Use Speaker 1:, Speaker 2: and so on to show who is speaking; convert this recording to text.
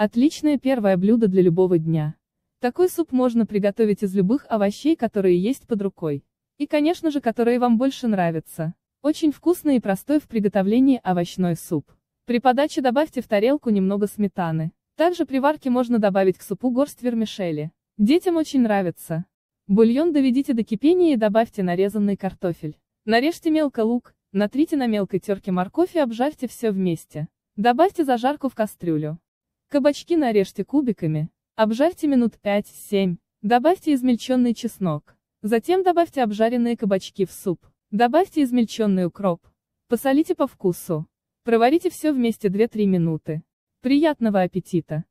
Speaker 1: Отличное первое блюдо для любого дня. Такой суп можно приготовить из любых овощей, которые есть под рукой. И, конечно же, которые вам больше нравятся. Очень вкусный и простой в приготовлении овощной суп. При подаче добавьте в тарелку немного сметаны. Также при варке можно добавить к супу горсть вермишели. Детям очень нравится. Бульон доведите до кипения и добавьте нарезанный картофель. Нарежьте мелко лук, натрите на мелкой терке морковь и обжарьте все вместе. Добавьте зажарку в кастрюлю. Кабачки нарежьте кубиками. Обжарьте минут 5-7. Добавьте измельченный чеснок. Затем добавьте обжаренные кабачки в суп. Добавьте измельченный укроп. Посолите по вкусу. Проварите все вместе 2-3 минуты. Приятного аппетита!